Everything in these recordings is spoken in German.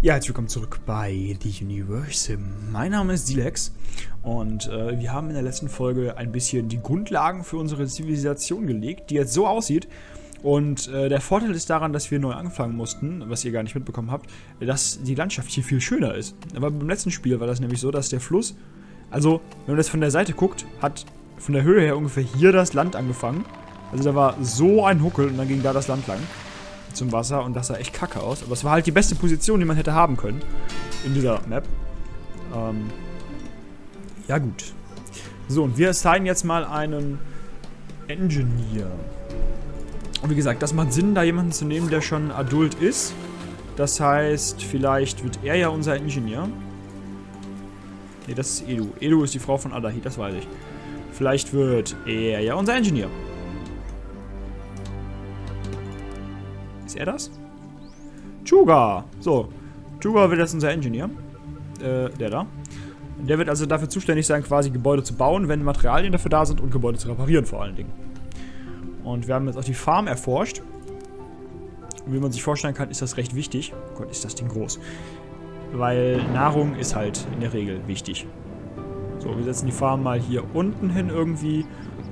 Ja, herzlich willkommen zurück bei The Universe. Mein Name ist Silex und äh, wir haben in der letzten Folge ein bisschen die Grundlagen für unsere Zivilisation gelegt, die jetzt so aussieht. Und äh, der Vorteil ist daran, dass wir neu anfangen mussten, was ihr gar nicht mitbekommen habt, dass die Landschaft hier viel schöner ist. Aber beim letzten Spiel war das nämlich so, dass der Fluss, also wenn man das von der Seite guckt, hat von der Höhe her ungefähr hier das Land angefangen. Also da war so ein Huckel und dann ging da das Land lang zum Wasser und das sah echt kacke aus. Aber es war halt die beste Position, die man hätte haben können in dieser Map. Ähm, ja gut. So, und wir assignen jetzt mal einen Engineer. Und wie gesagt, das macht Sinn, da jemanden zu nehmen, der schon adult ist. Das heißt, vielleicht wird er ja unser Ingenieur. Ne, das ist Edu. Edu ist die Frau von Adahi, das weiß ich. Vielleicht wird er ja unser Ingenieur. Ist er das? Chuga. So. Chuga wird jetzt unser Ingenieur. Äh, der da. Der wird also dafür zuständig sein, quasi Gebäude zu bauen, wenn Materialien dafür da sind und Gebäude zu reparieren vor allen Dingen. Und wir haben jetzt auch die Farm erforscht. Wie man sich vorstellen kann, ist das recht wichtig. Oh Gott, ist das Ding groß. Weil Nahrung ist halt in der Regel wichtig. So, wir setzen die Farm mal hier unten hin irgendwie,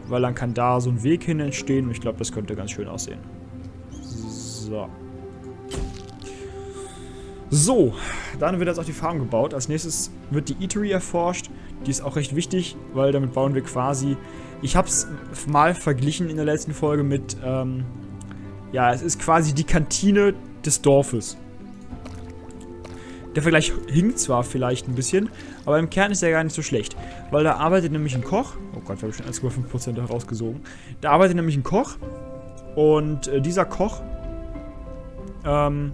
weil dann kann da so ein Weg hin entstehen und ich glaube, das könnte ganz schön aussehen. So. So, dann wird jetzt auch die Farm gebaut. Als nächstes wird die Eatery erforscht. Die ist auch recht wichtig, weil damit bauen wir quasi... Ich habe es mal verglichen in der letzten Folge mit... Ähm, ja, es ist quasi die Kantine des Dorfes. Der Vergleich hinkt zwar vielleicht ein bisschen, aber im Kern ist er gar nicht so schlecht. Weil da arbeitet nämlich ein Koch. Oh Gott, wir haben schon 1,5% herausgesogen. Da arbeitet nämlich ein Koch. Und äh, dieser Koch ähm,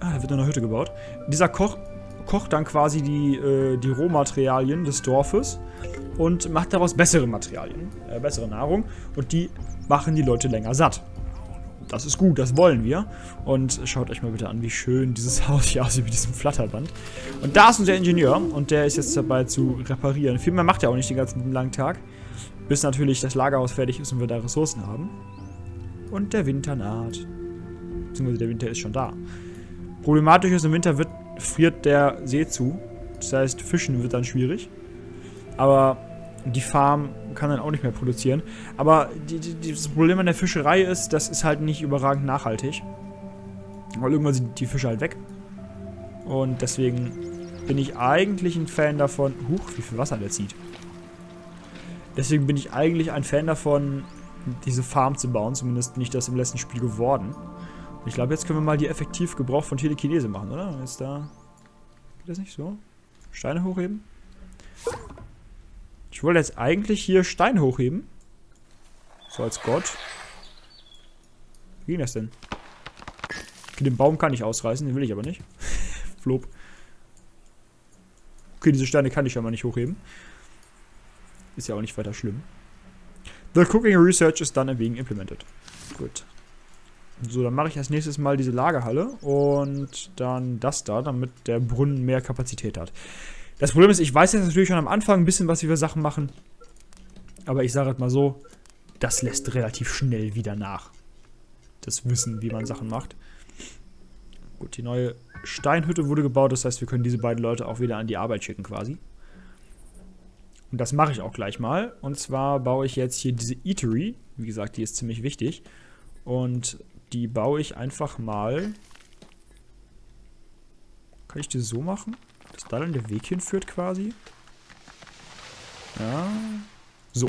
ah, da wird eine Hütte gebaut. Dieser Koch kocht dann quasi die, äh, die Rohmaterialien des Dorfes und macht daraus bessere Materialien, äh, bessere Nahrung und die machen die Leute länger satt. Das ist gut, das wollen wir. Und schaut euch mal bitte an, wie schön dieses Haus hier aussieht mit diesem Flatterband. Und da ist unser Ingenieur und der ist jetzt dabei zu reparieren. Viel mehr macht er auch nicht den ganzen langen Tag. Bis natürlich das Lagerhaus fertig ist und wir da Ressourcen haben. Und der Winter naht beziehungsweise der Winter ist schon da. Problematisch ist, im Winter wird, friert der See zu. Das heißt, Fischen wird dann schwierig. Aber die Farm kann dann auch nicht mehr produzieren. Aber die, die, das Problem an der Fischerei ist, das ist halt nicht überragend nachhaltig. Weil irgendwann sind die Fische halt weg. Und deswegen bin ich eigentlich ein Fan davon... Huch, wie viel Wasser der zieht. Deswegen bin ich eigentlich ein Fan davon, diese Farm zu bauen. Zumindest bin ich das im letzten Spiel geworden. Ich glaube, jetzt können wir mal die effektiv Gebrauch von Telekinese machen, oder? Ist da... Geht das nicht so? Steine hochheben? Ich wollte jetzt eigentlich hier Steine hochheben. So als Gott. Wie ging das denn? Okay, den Baum kann ich ausreißen, den will ich aber nicht. Flop. Okay, diese Steine kann ich aber nicht hochheben. Ist ja auch nicht weiter schlimm. The cooking research is done and being implemented. Gut. So, dann mache ich als nächstes mal diese Lagerhalle und dann das da, damit der Brunnen mehr Kapazität hat. Das Problem ist, ich weiß jetzt natürlich schon am Anfang ein bisschen, was wir für Sachen machen. Aber ich sage halt mal so, das lässt relativ schnell wieder nach. Das Wissen, wie man Sachen macht. Gut, die neue Steinhütte wurde gebaut, das heißt, wir können diese beiden Leute auch wieder an die Arbeit schicken quasi. Und das mache ich auch gleich mal. Und zwar baue ich jetzt hier diese Eatery. Wie gesagt, die ist ziemlich wichtig. Und die baue ich einfach mal. Kann ich die so machen? Dass da dann der Weg hinführt quasi? Ja. So.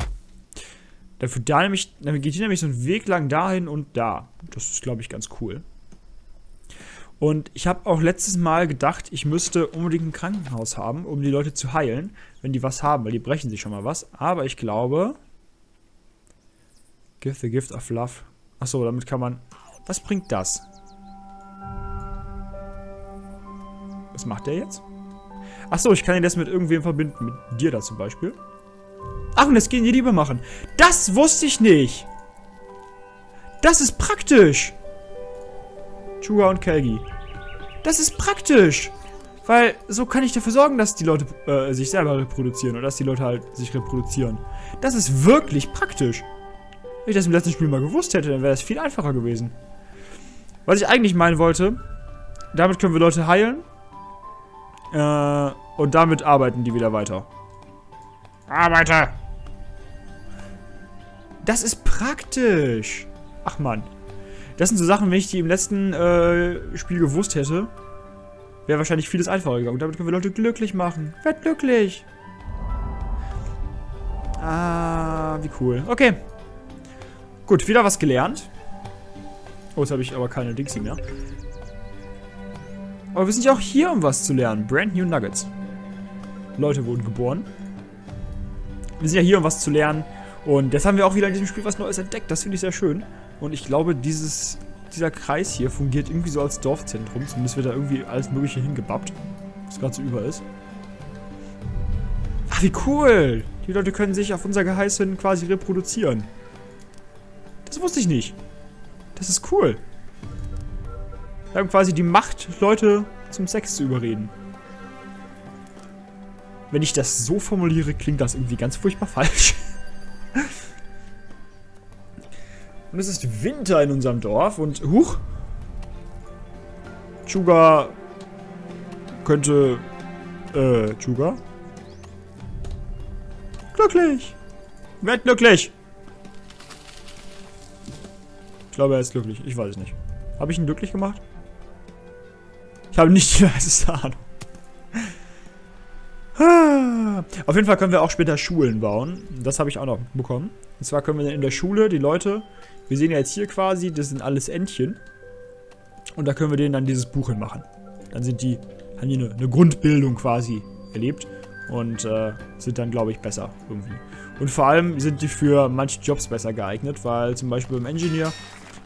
Dafür da nämlich, dann geht hier nämlich so ein Weg lang dahin und da. Das ist, glaube ich, ganz cool. Und ich habe auch letztes Mal gedacht, ich müsste unbedingt ein Krankenhaus haben, um die Leute zu heilen, wenn die was haben, weil die brechen sich schon mal was. Aber ich glaube... Give the gift of love. Achso, damit kann man was bringt das? Was macht der jetzt? Achso, ich kann ihn das mit irgendwem verbinden. Mit dir da zum Beispiel. Ach, und das gehen die lieber machen. Das wusste ich nicht. Das ist praktisch. Chuga und Kelgi. Das ist praktisch. Weil so kann ich dafür sorgen, dass die Leute äh, sich selber reproduzieren. Oder dass die Leute halt sich reproduzieren. Das ist wirklich praktisch. Wenn ich das im letzten Spiel mal gewusst hätte, dann wäre das viel einfacher gewesen. Was ich eigentlich meinen wollte, damit können wir Leute heilen. Äh, und damit arbeiten die wieder weiter. Arbeiter! Das ist praktisch. Ach man. Das sind so Sachen, wenn ich die im letzten äh, Spiel gewusst hätte, wäre wahrscheinlich vieles einfacher gegangen. Und damit können wir Leute glücklich machen. Werd glücklich. Ah, wie cool. Okay. Gut, wieder was gelernt. Oh, jetzt habe ich aber keine Dings mehr. Aber wir sind ja auch hier, um was zu lernen. Brand New Nuggets. Leute wurden geboren. Wir sind ja hier, um was zu lernen. Und jetzt haben wir auch wieder in diesem Spiel was Neues entdeckt. Das finde ich sehr schön. Und ich glaube, dieses, dieser Kreis hier fungiert irgendwie so als Dorfzentrum. Zumindest wird da irgendwie alles Mögliche hingebappt. Was gerade so über ist. Ach, wie cool! Die Leute können sich auf unser Geheiß hin quasi reproduzieren. Das wusste ich nicht. Das ist cool. Wir haben quasi die Macht, Leute zum Sex zu überreden. Wenn ich das so formuliere, klingt das irgendwie ganz furchtbar falsch. und es ist Winter in unserem Dorf und... Huch! Chuga könnte... Äh, Chuga? Glücklich! Werd glücklich! Ich glaube, er ist glücklich. Ich weiß es nicht. Habe ich ihn glücklich gemacht? Ich habe nicht die leiseste Ahnung. Auf jeden Fall können wir auch später Schulen bauen. Das habe ich auch noch bekommen. Und zwar können wir dann in der Schule die Leute, wir sehen ja jetzt hier quasi, das sind alles Entchen. Und da können wir denen dann dieses Buch hinmachen. Dann sind die, haben die eine, eine Grundbildung quasi erlebt und äh, sind dann, glaube ich, besser irgendwie. Und vor allem sind die für manche Jobs besser geeignet, weil zum Beispiel beim Engineer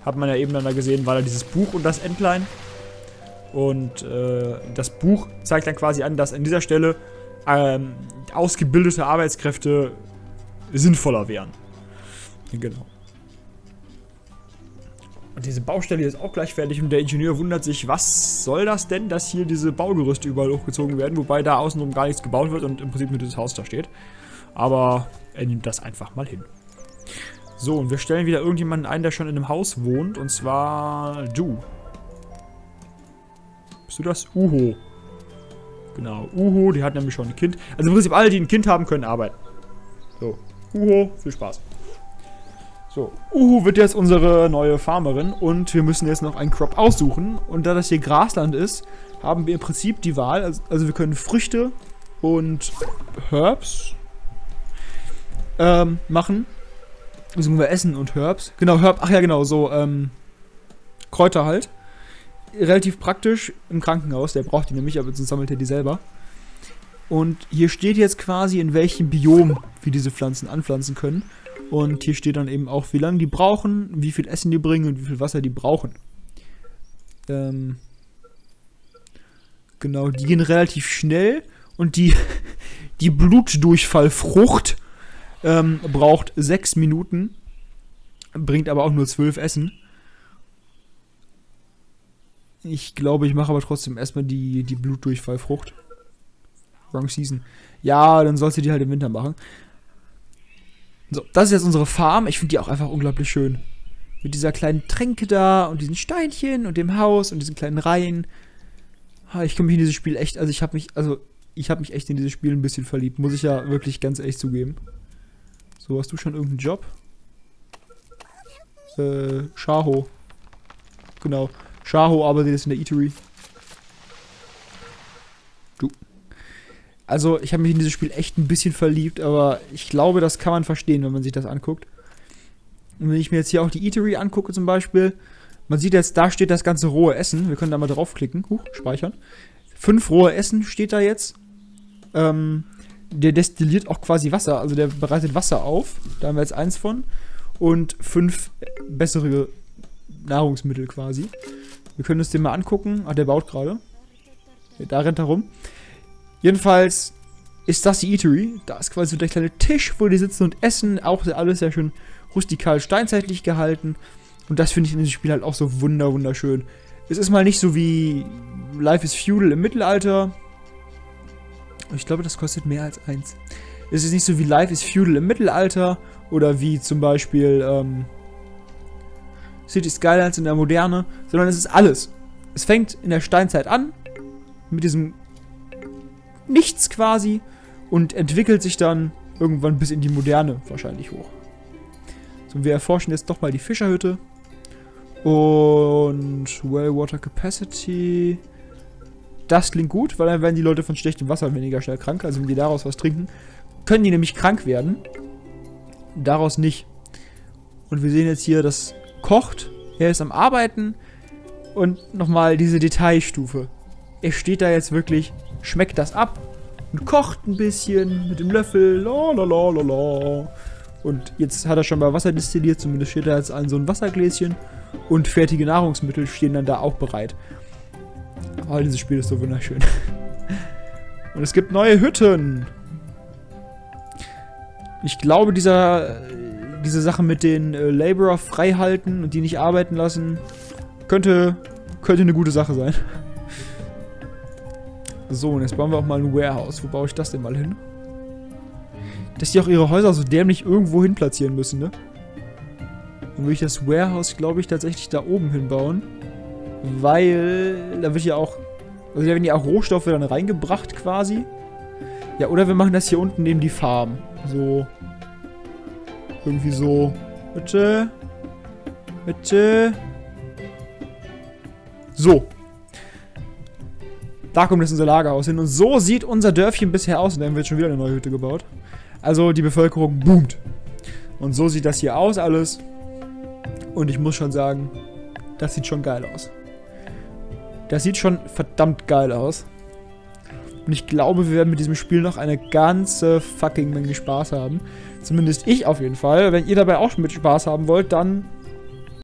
hat man ja eben dann da gesehen, war da dieses Buch und das Endline. Und äh, das Buch zeigt dann quasi an, dass an dieser Stelle ähm, ausgebildete Arbeitskräfte sinnvoller wären. Genau. Und diese Baustelle ist auch gleich fertig und der Ingenieur wundert sich, was soll das denn, dass hier diese Baugerüste überall hochgezogen werden, wobei da außenrum gar nichts gebaut wird und im Prinzip nur dieses Haus da steht. Aber er nimmt das einfach mal hin. So, und wir stellen wieder irgendjemanden ein, der schon in einem Haus wohnt, und zwar du. Bist du das? Uho. Genau, Uho, die hat nämlich schon ein Kind. Also im Prinzip alle, die ein Kind haben, können arbeiten. So, Uho, viel Spaß. So, Uhu wird jetzt unsere neue Farmerin und wir müssen jetzt noch einen Crop aussuchen. Und da das hier Grasland ist, haben wir im Prinzip die Wahl. Also, also wir können Früchte und Herbs ähm, machen. Wir Essen und Herbs. Genau, Herb, ach ja genau, so ähm, Kräuter halt relativ praktisch im Krankenhaus. Der braucht die nämlich, aber sonst sammelt er die selber. Und hier steht jetzt quasi, in welchem Biom wir diese Pflanzen anpflanzen können. Und hier steht dann eben auch, wie lange die brauchen, wie viel Essen die bringen und wie viel Wasser die brauchen. Ähm genau, die gehen relativ schnell und die, die Blutdurchfallfrucht ähm, braucht sechs Minuten, bringt aber auch nur zwölf Essen. Ich glaube, ich mache aber trotzdem erstmal die, die Blutdurchfallfrucht. Wrong Season. Ja, dann sollst du die halt im Winter machen. So, das ist jetzt unsere Farm. Ich finde die auch einfach unglaublich schön. Mit dieser kleinen Tränke da und diesen Steinchen und dem Haus und diesen kleinen Reihen. Ah, ich komme mich in dieses Spiel echt, also ich habe mich, also ich habe mich echt in dieses Spiel ein bisschen verliebt, muss ich ja wirklich ganz ehrlich zugeben. So, hast du schon irgendeinen Job? Äh, Shaho. Genau. Shaho arbeitet jetzt in der Eatery. Du. Also, ich habe mich in dieses Spiel echt ein bisschen verliebt, aber ich glaube, das kann man verstehen, wenn man sich das anguckt. Und wenn ich mir jetzt hier auch die Eatery angucke zum Beispiel, man sieht jetzt, da steht das ganze rohe Essen. Wir können da mal draufklicken. Huch, speichern. Fünf rohe Essen steht da jetzt. Ähm, der destilliert auch quasi Wasser. Also der bereitet Wasser auf. Da haben wir jetzt eins von. Und fünf bessere Nahrungsmittel quasi. Wir können uns den mal angucken. Ah, der baut gerade. Da rennt er rum. Jedenfalls ist das die Eatery. Da ist quasi so der kleine Tisch, wo die sitzen und essen. Auch alles sehr schön rustikal steinzeitlich gehalten. Und das finde ich in diesem Spiel halt auch so wunder wunderschön. Es ist mal nicht so wie Life is Feudal im Mittelalter. Ich glaube, das kostet mehr als eins. Es ist nicht so wie Life is Feudal im Mittelalter oder wie zum Beispiel ähm, City Skylines in der Moderne, sondern es ist alles. es fängt in der Steinzeit an, mit diesem Nichts quasi, und entwickelt sich dann irgendwann bis in die Moderne wahrscheinlich hoch. So, wir erforschen jetzt doch mal die Fischerhütte. Und Well Water Capacity. Das klingt gut, weil dann werden die Leute von schlechtem Wasser weniger schnell krank. Also wenn die daraus was trinken, können die nämlich krank werden. Daraus nicht. Und wir sehen jetzt hier, das kocht. Er ist am Arbeiten. Und nochmal diese Detailstufe. Er steht da jetzt wirklich, schmeckt das ab und kocht ein bisschen mit dem Löffel. Lalalala. Und jetzt hat er schon mal Wasser destilliert, zumindest steht da jetzt an so ein Wassergläschen. Und fertige Nahrungsmittel stehen dann da auch bereit. Oh, dieses Spiel ist so wunderschön. Und es gibt neue Hütten. Ich glaube, dieser, diese Sache mit den äh, Laborer freihalten und die nicht arbeiten lassen, könnte, könnte eine gute Sache sein. So, und jetzt bauen wir auch mal ein Warehouse. Wo baue ich das denn mal hin? Dass die auch ihre Häuser so dämlich irgendwo hin platzieren müssen, ne? Dann würde ich das Warehouse, glaube ich, tatsächlich da oben hinbauen. Weil da wird ja auch... Also da werden ja auch Rohstoffe dann reingebracht quasi. Ja, oder wir machen das hier unten neben die Farm. So. Irgendwie so. Bitte. Bitte. So. Da kommt jetzt unser Lagerhaus hin. Und so sieht unser Dörfchen bisher aus. Und dann wird schon wieder eine neue Hütte gebaut. Also die Bevölkerung boomt. Und so sieht das hier aus alles. Und ich muss schon sagen, das sieht schon geil aus. Das sieht schon verdammt geil aus. Und ich glaube, wir werden mit diesem Spiel noch eine ganze fucking Menge Spaß haben. Zumindest ich auf jeden Fall. Wenn ihr dabei auch mit Spaß haben wollt, dann